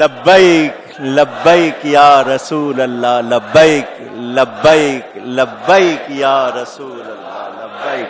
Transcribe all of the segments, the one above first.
लब्बैक लब्बैक या रसूल अल्लाह लब्बैक लब्बैक लब्बैक या रसूल अल्लाह लब्बैक।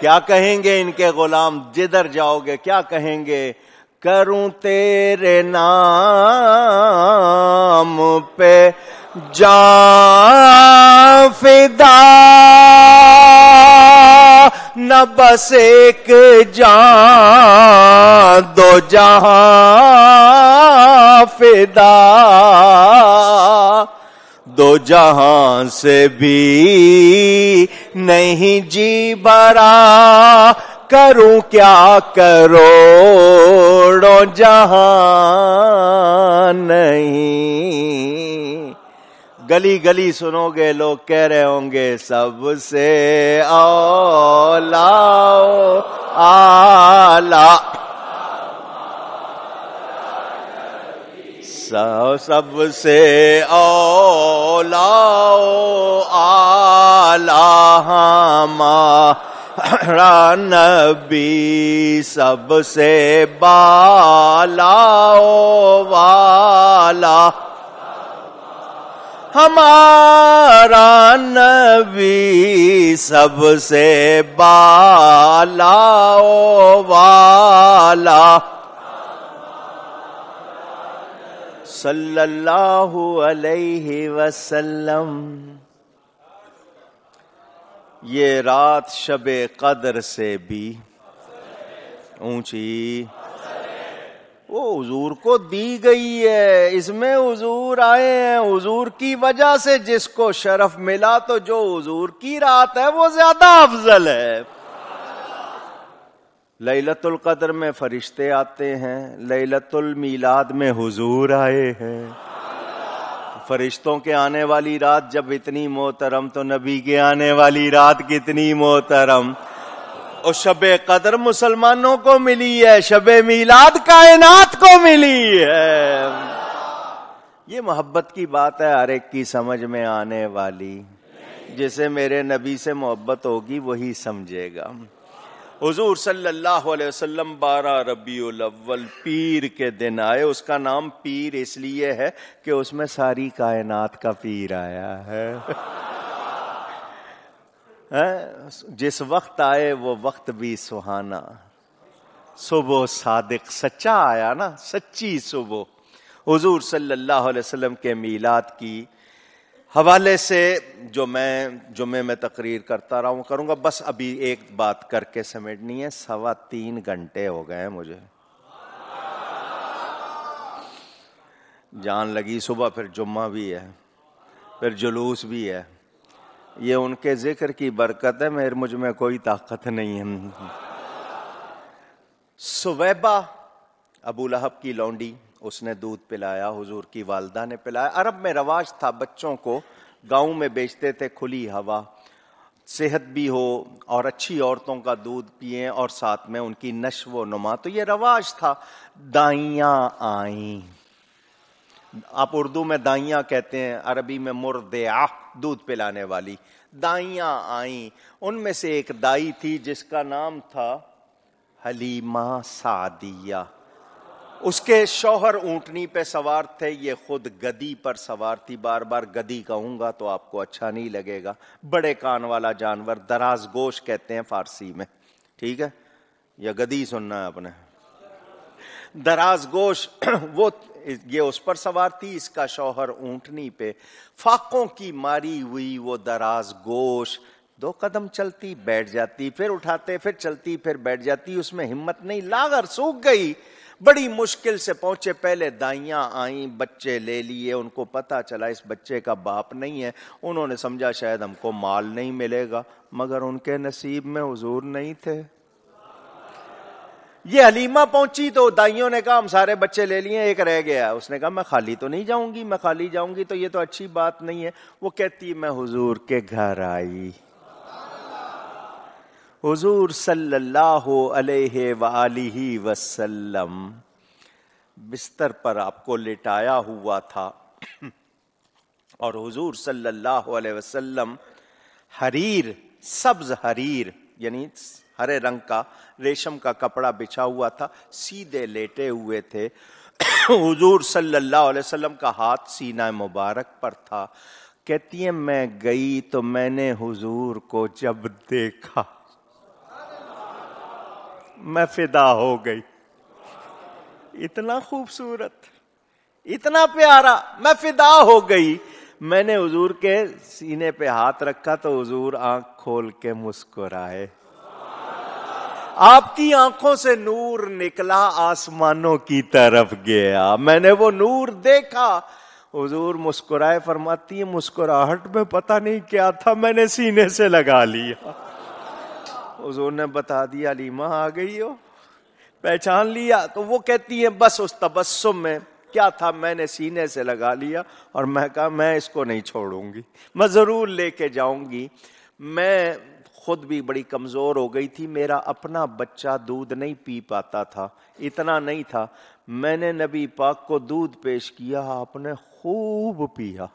क्या कहेंगे इनके गुलाम? जिधर जाओगे, क्या कहेंगे? करूँ तेरे नाम पे जा फिदा बस एक जान, दो जहाँ फिदा। दो जहाँ से भी नहीं जी भरा, करूँ क्या करोड़ो जहाँ नहीं। गली गली सुनोगे, लोग कह रहे होंगे, सबसे औलाओ, आला। सबसे औलाओ, आला हमारा नबी, सबसे बालाओ, वाला। हमारा नबी सबसे बालाओ वाला। सल्लल्लाहु अलैहि वसल्लम। ये रात शब कदर से भी ऊँची हुजूर को दी गई है। इसमें हुजूर आए हैं। हुजूर की वजह से जिसको शरफ मिला तो जो हुजूर की रात है, वो ज़्यादा अफजल है। लैलतुल कदर में फरिश्ते आते हैं। लैलतुल मीलाद में हुजूर आए हैं। फरिश्तों के आने वाली रात जब इतनी मोहतरम तो नबी के आने वाली रात कितनी मोहतरम। और शब कदर मुसलमानों को मिली है, शब मीलाद कायनात को मिली है। ये मोहब्बत की बात है हर एक की समझ में आने वाली। जिसे मेरे नबी से मोहब्बत होगी, वही समझेगा। हुजूर सल्लल्लाहु अलैहि वसल्लम, बारह रबीउल अव्वल, पीर के दिन आए। उसका नाम पीर इसलिए है कि उसमें सारी कायनात का पीर आया है। जिस वक्त आए, वो वक्त भी सुहाना। सुबह सादिक, सच्चा आया ना, सच्ची सुबह। हुजूर सल्लल्लाहु अलैहि वसल्लम के मीलाद की हवाले से जो मैं जुमे में तकरीर करता रहा हूँ, करूँगा। बस अभी एक बात करके समेटनी है, सवा तीन घंटे हो गए हैं मुझे। जान लगी, सुबह फिर जुम्मा भी है, फिर जुलूस भी है। ये उनके ज़िक्र की बरकत है, मेरे मुझमें कोई ताकत नहीं है। सुवैबा अबू लहब की लौंडी, उसने दूध पिलाया, हुजूर की वालदा ने पिलाया। अरब में रवाज था, बच्चों को गाँव में बेचते थे खुली हवा। सेहत भी हो और अच्छी औरतों का दूध पिए और साथ में उनकी नश्व नुमा तो ये रवाज था, दाइया आई। आप उर्दू में दाइया कहते हैं, अरबी में मुर्दया, दूध पिलाने वाली। दाइया आई, उनमें से एक दाई थी जिसका नाम था हलीमा सादिया। उसके शौहर ऊंटनी पे सवार थे, ये खुद गदी पर सवार थी। बार बार गदी कहूँगा तो आपको अच्छा नहीं लगेगा। बड़े कान वाला जानवर, दराज गोश कहते हैं फारसी में। ठीक है? या गदी सुनना है अपने दराज गोश, वो ये उस पर सवार थी, इसका शौहर ऊंटनी पे। फाकों की मारी हुई वो दराज गोश। दो कदम चलती, बैठ जाती, फिर उठाते, फिर चलती, फिर बैठ जाती, उसमें हिम्मत नहीं। लागर सूख गई। बड़ी मुश्किल से पहुँचे, पहले दाइया आई, बच्चे ले लिए, उनको पता चला इस बच्चे का बाप नहीं है। उन्होंने समझा, शायद हमको माल नहीं मिलेगा, मगर उनके नसीब में हजूर नहीं थे। ये हलीमा पहुँची तो दाइयों ने कहा, हम सारे बच्चे ले लिए, एक रह गया। उसने कहा, मैं खाली तो नहीं जाऊँगी, मैं खाली जाऊँगी तो ये तो अच्छी बात नहीं है। वो कहती, मैं हुजूर के घर आई। हुजूर सल्लल्लाहु अलैहि वसल्लम, बिस्तर पर आपको लिटाया हुआ था। और हुजूर सल्लल्लाहु अलैहि वसल्लम, हरीर, सब्ज हरीर, यानी हरे रंग का, रेशम का कपड़ा बिछा हुआ था, सीधे लेटे हुए थे। हुजूर सल्लल्लाहु अलैहि वसल्लम का हाथ सीना मुबारक पर था। कहती है, मैं गई तो मैंने हुजूर को जब देखा, मैं फिदा हो गई। इतना खूबसूरत, इतना प्यारा, मैं फिदा हो गई। मैंने हुजूर के सीने पे हाथ रखा तो हुजूर आँख खोल के मुस्कुराए। आपकी आँखों से नूर निकला, आसमानों की तरफ़ गया। मैंने वो नूर देखा। हुजूर मुस्कुराए, फरमाती है, मुस्कुराहट में पता नहीं क्या था, मैंने सीने से लगा लिया। हुजूर ने बता दिया लीमा आ गई हो। पहचान लिया। तो वो कहती है, बस उस तबस्सुम में। क्या था? मैंने सीने से लगा लिया और मैं कहा, मैं इसको नहीं छोड़ूँगी। मैं ज़रूर लेके जाऊँगी। मैं खुद भी बड़ी कमज़ोर हो गई थी। मेरा अपना बच्चा दूध नहीं पी पाता था, इतना नहीं था। मैंने नबी पाक को दूध पेश किया, आपने खूब पिया।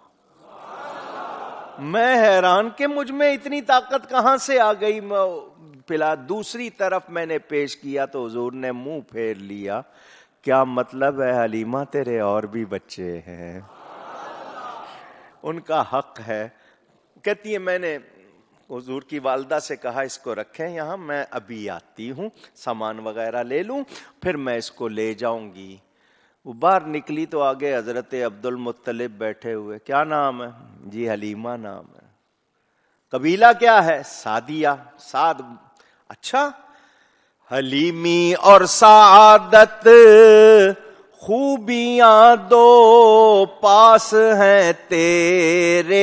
मैं हैरान कि मुझमें इतनी ताकत कहाँ से आ गई? पिला, दूसरी तरफ़ मैंने पेश किया तो हजूर ने मुँह फेर लिया। क्या मतलब है हलीमा? तेरे और भी बच्चे हैं। उनका हक है। कहती है, मैंने हजूर की वालदा से कहा, इसको रखें यहाँ, मैं अभी आती हूँ, सामान वगैरह ले लूँ, फिर मैं इसको ले जाऊँगी। वो बाहर निकली तो आगे हज़रत अब्दुल मुत्तलिब बैठे हुए, क्या नाम है? जी, हलीमा नाम है। कबीला क्या है? सादिया। साद अच्छा। हलीमी और सादत खूबियाँ दो पास हैं तेरे।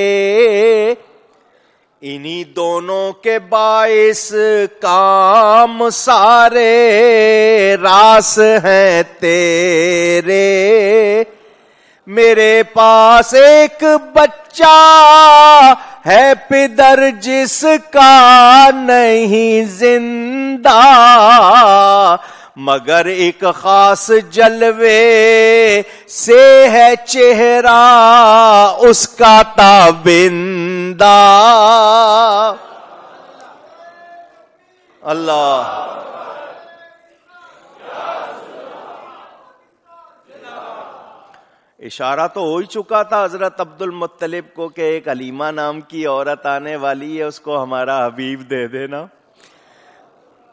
इन्हीं दोनों के बाइस काम सारे रास हैं तेरे। मेरे पास एक बच्चा है पिदर जिसका नहीं ज़िंदा। मगर एक खास जलवे से है चेहरा उसका ताबिंदा। अल्लाह। इशारा तो हो ही चुका था हज़रत अब्दुल मुत्तलिब को कि एक अलीमा नाम की औरत आने वाली है, उसको हमारा हबीब दे देना।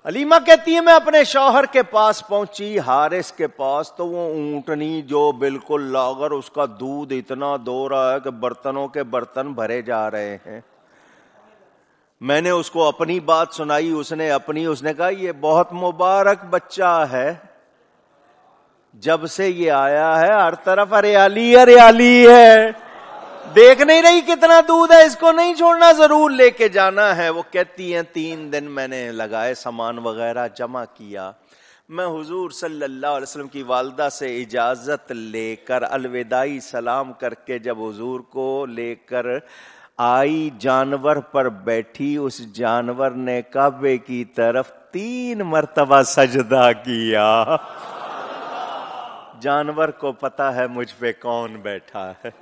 अलीमा कहती है, मैं अपने शौहर के पास पहुँची, हारिस के पास तो वो ऊंटनी जो बिल्कुल लागर, उसका दूध इतना दो रहा है कि बर्तनों के बर्तन भरे जा रहे हैं। मैंने उसको अपनी बात सुनाई, उसने अपनी, उसने कहा, ये बहुत मुबारक बच्चा है। जब से ये आया है, हर तरफ़ हरियाली हरियाली है। देख नहीं रही कितना दूध है, इसको नहीं छोड़ना ज़रूर लेके जाना है। वो कहती हैं, तीन दिन मैंने लगाए, सामान वगैरह जमा किया। मैं हुजूर सल्लल्लाहु अलैहि वसल्लम की वालदा से इजाज़त लेकर, अलविदाई सलाम करके जब हुजूर को लेकर आई, जानवर पर बैठी, उस जानवर ने काबे की तरफ़ तीन मरतबा सजदा किया। जानवर को पता है मुझ पे कौन बैठा है।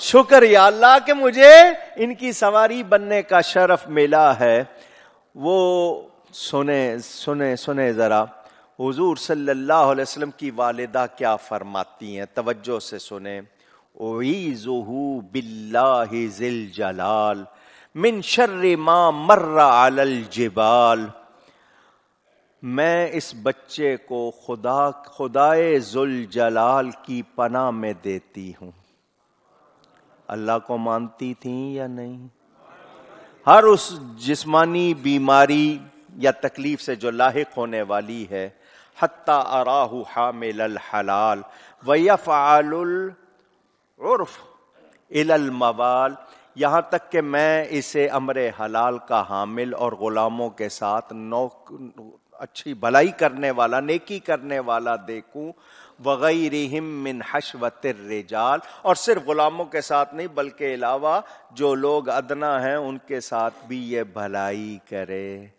शुक्र या अल्लाह के मुझे इनकी सवारी बनने का शरफ मिला है। वो सुने सुने सुने जरा। हुजूर सल्लल्लाहु अलैहि वसल्लम की वालिदा क्या फरमाती हैं? तवज्जो से सुने। ओईजुहु बिल्लाहि जिल जलाल, मिन शर्र मा मर्रा अलल जिबाल। मैं इस बच्चे को खुदा, खुदाए जुल जलाल की पना में देती हूँ। अल्लाह को मानती थी या नहीं? हर उस जिस्मानी बीमारी या तकलीफ़ से जो लाक होने वाली है, हत्ता अराहु हामिल हलाल वयफ़ालुल उर्फ़ इलल मवाल। यहाँ तक कि मैं इसे अमर हलाल का हामिल और गुलामों के साथ नौ अच्छी भलाई करने वाला, नेकी करने वाला देखूँ वगैरहिम मिन हशवतर रिजाल। और सिर्फ़ गुलामों के साथ नहीं, बल्कि अलावा जो लोग अदना हैं, उनके साथ भी ये भलाई करे।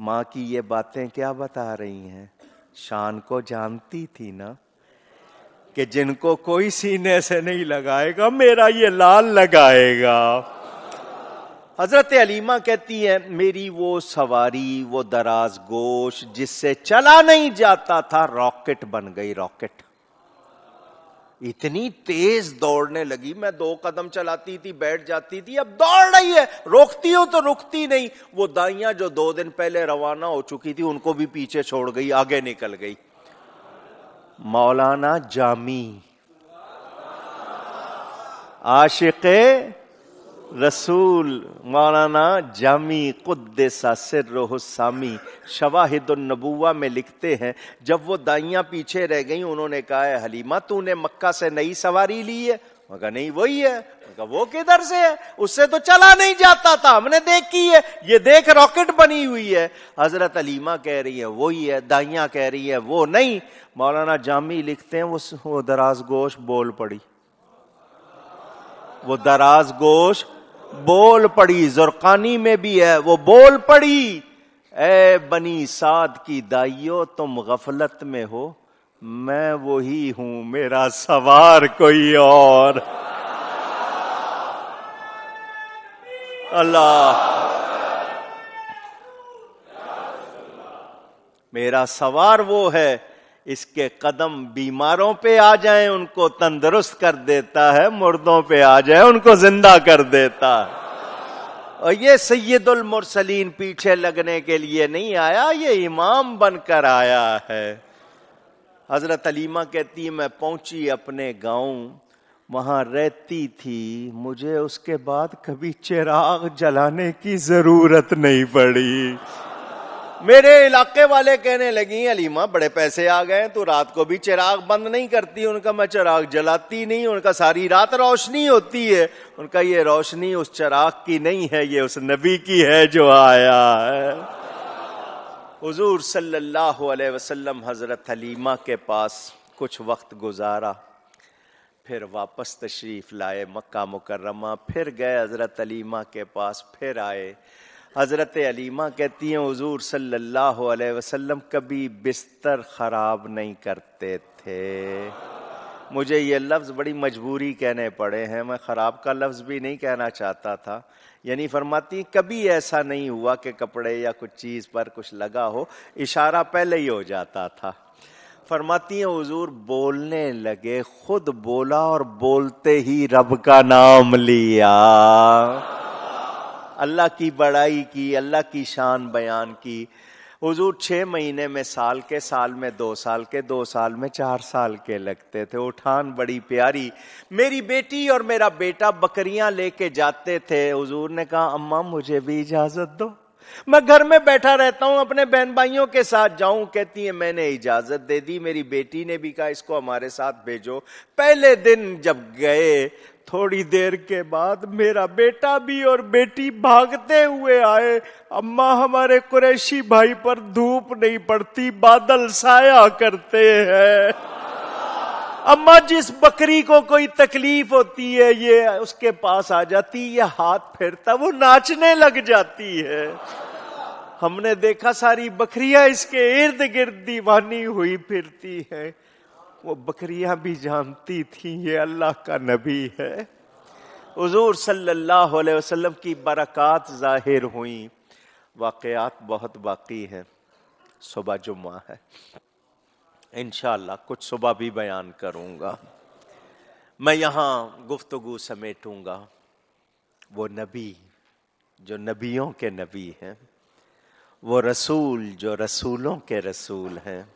माँ की ये बातें क्या बता रही हैं? शान को जानती थी ना? कि जिनको कोई सीने से नहीं लगाएगा, मेरा ये लाल लगाएगा। हज़रत अलीमा कहती है, मेरी वो सवारी, वो दराज गोश जिससे चला नहीं जाता था, रॉकेट बन गई रॉकेट. इतनी तेज दौड़ने लगी, मैं दो कदम चलाती थी, बैठ जाती थी, अब दौड़ रही है, रोकती हो तो रुकती नहीं। वो दाइया जो दो दिन पहले रवाना हो चुकी थी, उनको भी पीछे छोड़ गई, आगे निकल गई। मौलाना जामी, आशिक रसूल मौलाना जामी कुद्देसा सिर्रसामी शवाहिदुलनबुआ में लिखते हैं जब वो दाइया पीछे रह गई उन्होंने कहा है हलीमा तूने मक्का से नई सवारी ली है? मगर नहीं वही है। मगर वो किधर से है? उससे तो चला नहीं जाता था हमने देखी है। ये देख रॉकेट बनी हुई है। हज़रत अलीमा कह रही है वही है दाइया कह रही है वो नहीं। मौलाना जामी लिखते हैं वो, वो दराज गोश बोल पड़ी। वो दराज गोश बोल पड़ी, जुरकानी में भी है, वो बोल पड़ी, ए बनी साद की दाइयो, तुम गफलत में हो, मैं वही हूँ, मेरा सवार कोई और। अल्लाह। मेरा सवार वो है इसके कदम बीमारों पे आ जाएँ, उनको तंदुरुस्त कर देता है, मुर्दों पे आ जाए, उनको ज़िंदा कर देता है। और ये सैयदुल मुरसलीन पीछे लगने के लिए नहीं आया, ये इमाम बनकर आया है। हज़रत अलीमा कहती, मैं पहुँची अपने गाँव, वहाँ रहती थी, मुझे उसके बाद कभी चिराग जलाने की ज़रूरत नहीं पड़ी। मेरे इलाके वाले कहने लगी, अलीमा, बड़े पैसे आ गए तो रात को भी चिराग बंद नहीं करती, उनका मैं चिराग जलाती नहीं, उनका सारी रात रोशनी होती है। उनका ये रोशनी उस चिराग की नहीं है, ये उस नबी की है जो आया है। हजूर वसल्लम हज़रत हलीमा के पास कुछ वक्त गुजारा, फिर वापस तशरीफ़ लाए मक्का मुकर्रमा, फिर गए हज़रत अलीमा के पास, फिर आए। हज़रत अलीमा कहती हैं, हजूर सल्लल्लाहु अलैहि वसल्लम कभी बिस्तर ख़राब नहीं करते थे। मुझे ये लफ्ज़ बड़ी मजबूरी कहने पड़े हैं। मैं ख़राब का लफ्ज़ भी नहीं कहना चाहता था। यानी फरमाती, कभी ऐसा नहीं हुआ कि कपड़े या कुछ चीज़ पर कुछ लगा हो, इशारा पहले ही हो जाता था। फरमाती हैं, हजूर, बोलने लगे, खुद बोला और बोलते ही रब का नाम लिया। अल्लाह की बड़ाई की, अल्लाह की शान बयान की। हजूर, छह महीने में साल के साल में, दो साल के, दो साल में, चार साल के लगते थे। उठान बड़ी प्यारी। मेरी बेटी और मेरा बेटा बकरियाँ लेके जाते थे। हजूर ने कहा, अम्मा, मुझे भी इजाज़त दो। मैं घर में बैठा रहता हूँ, अपने बहन भाइयों के साथ जाऊँ। कहती है, मैंने इजाज़त दे दी। मेरी बेटी ने भी कहा, इसको हमारे साथ भेजो। पहले दिन जब गए थोड़ी देर के बाद मेरा बेटा भी और बेटी भागते हुए आए। अम्मा हमारे कुरैशी भाई पर धूप नहीं पड़ती, बादल साया करते हैं। अम्मा, जिस बकरी को कोई तकलीफ़ होती है, ये उसके पास आ जाती, ये हाथ फेरता, वो नाचने लग जाती है। हमने देखा सारी बकरियाँ इसके इर्द गिर्द दीवानी हुई फिरती हैं। वो बकरियाँ भी जानती थी, ये अल्लाह का नबी है। हजूर सल्लल्लाहु अलैहि वसल्लम की बरक़ात ज़ाहिर हुई। वाकयात बहुत बाकी हैं। सुबह जुम्मा है। इनशाला कुछ सुबह भी बयान करूँगा। मैं यहाँ गुफ्तगु समेटूँगा। वो नबी, जो नबियों के नबी हैं, वो रसूल, जो रसूलों के रसूल हैं।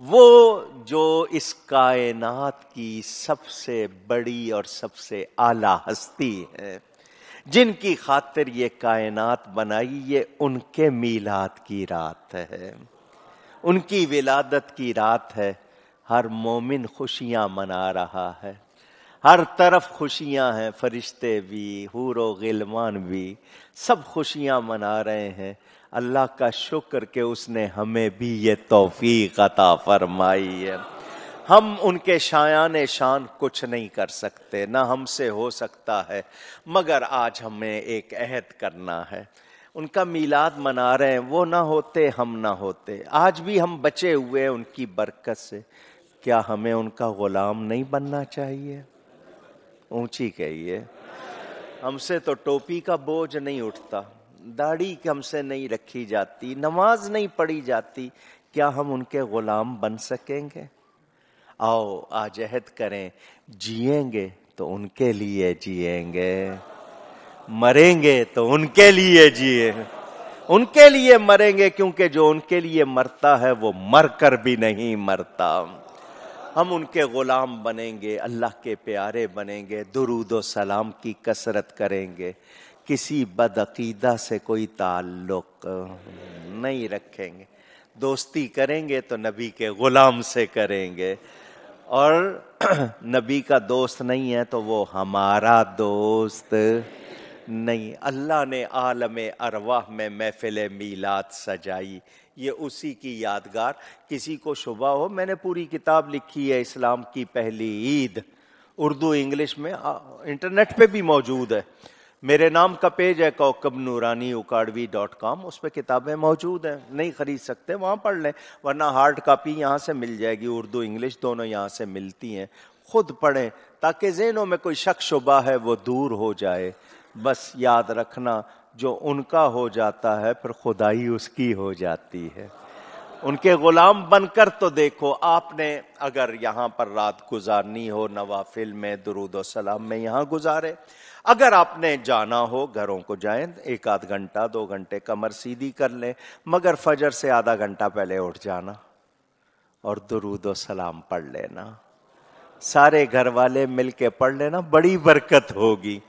वो जो इस कायनात की सबसे बड़ी और सबसे आला हस्ती है, जिनकी खातिर ये कायनात बनाई, ये उनके मीलाद की रात है। उनकी विलादत की रात है। हर मोमिन खुशियाँ मना रहा है। हर तरफ़ खुशियाँ हैं, फरिश्ते भी, हूरो गिलमान भी। सब खुशियाँ मना रहे हैं। अल्लाह का शुक्र के उसने हमें भी ये तोफीक अता फरमाई है। हम उनके शायान शान कुछ नहीं कर सकते, ना हमसे हो सकता है, मगर आज हमें एक अहद करना है। उनका मीलाद मना रहे हैं, वो ना होते, हम ना होते। आज भी हम बचे हुए उनकी बरकत से। क्या हमें उनका गुलाम नहीं बनना चाहिए? ऊँची कहिए हमसे तो टोपी का बोझ नहीं उठता, दाढ़ी हमसे नहीं रखी जाती, नमाज़ नहीं पढ़ी जाती, क्या हम उनके गुलाम बन सकेंगे? आओ, आजहद करें, जिएँगे तो उनके लिए जिएँगे, मरेंगे तो उनके लिए जिए। उनके लिए मरेंगे क्योंकि जो उनके लिए मरता है, वो मर कर भी नहीं मरता। हम उनके गुलाम बनेंगे, अल्लाह के प्यारे बनेंगे, दुरूद सलाम की कसरत करेंगे। किसी बदअकीदा से कोई ताल्लुक नहीं रखेंगे। दोस्ती करेंगे तो नबी के गुलाम से करेंगे। और नबी का दोस्त नहीं है तो वो हमारा दोस्त नहीं। अल्लाह ने आलम अरवाह में महफिल मीलाद सजाई। ये उसी की यादगार। किसी को शुबा हो, मैंने पूरी किताब लिखी है इस्लाम की पहली ईद। उर्दू इंग्लिश में इंटरनेट पे भी मौजूद है। मेरे नाम का पेज है कौकब नूरानी उकाड़वी डॉट कॉम। उस पर किताबें मौजूद हैं। नहीं खरीद सकते, वहाँ पढ़ लें। वरना हार्ड कापी यहाँ से मिल जाएगी। उर्दू, इंग्लिश दोनों यहाँ से मिलती हैं। खुद पढ़ें, ताकि जेनों में कोई शक शुबा है, वो दूर हो जाए। बस याद रखना जो उनका हो जाता है फिर खुदाई उसकी हो जाती है। उनके गुलाम बनकर तो देखो, आपने अगर यहाँ पर रात गुजारनी हो, नवाफिल में, दरूद सलाम में यहाँ गुजारे। अगर आपने जाना हो, घरों को जाएँ, एक आध घंटा, दो घंटे कमर सीधी कर लें, मगर फजर से आधा घंटा पहले उठ जाना और दरूद सलाम पढ़ लेना। सारे घर वाले मिलके पढ़ लेना, बड़ी बरकत होगी।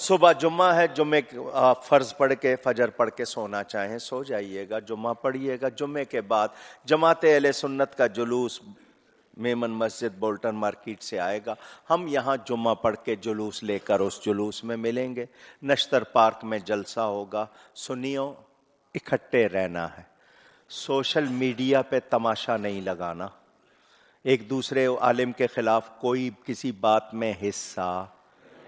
सुबह जुम्मा है, जुम्मे फ़र्ज़ पढ़ के, फजर पढ़ के सोना चाहें, सो जाइएगा, जुम्मा पढ़िएगा। जुम्मे के बाद जमात अल सुन्नत का जुलूस मेमन मस्जिद, बोल्टन मार्केट से आएगा। हम यहाँ जुम्मा पढ़ के जुलूस लेकर उस जुलूस में मिलेंगे। नश्तर पार्क में जलसा होगा। सुनियो, इकट्ठे रहना है। सोशल मीडिया पे तमाशा नहीं लगाना। एक दूसरे आलिम के खिलाफ कोई किसी बात में हिस्सा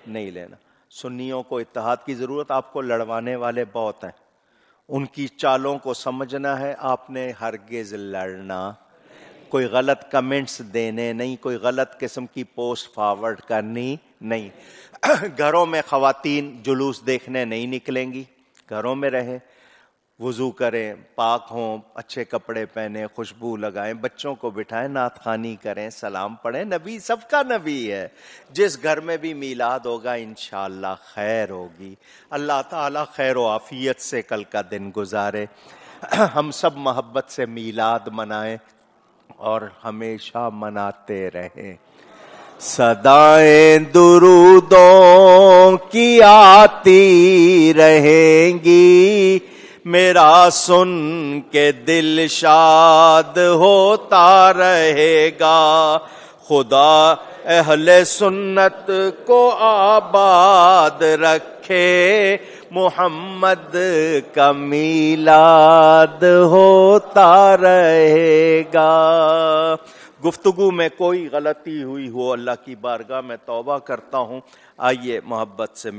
नहीं लेना। सुन्नियों को इतिहाद की ज़रूरत, आपको लड़वाने वाले बहुत हैं। उनकी चालों को समझना है, आपने हरगिज लड़ना। कोई गलत कमेंट्स देने नहीं, कोई गलत किस्म की पोस्ट फॉरवर्ड करनी नहीं। घरों में खातन जुलूस देखने नहीं निकलेंगी, घरों में रहे। वज़ू करें, पाक हों, अच्छे कपड़े पहने, खुशबू लगाएँ, बच्चों को बिठाएँ नात खानी करें, सलाम पढ़ें। नबी सबका नबी है। जिस घर में भी मीलाद होगा इन खैर होगी। अल्लाह ताला खैर आफियत से कल का दिन गुजारे। हम सब मोहब्बत से मीलाद मनाएँ और हमेशा मनाते रहें। सदाएँ दुरूदों की आती रहेंगी। मेरा सुन के दिल शाद होता रहेगा। खुदा अहले सुन्नत को आबाद रखे, मोहम्मद का मीलाद होता रहेगा। गुफ्तगु में कोई गलती हुई हो अल्लाह की बारगाह में तौबा करता हूँ। आइए मोहब्बत से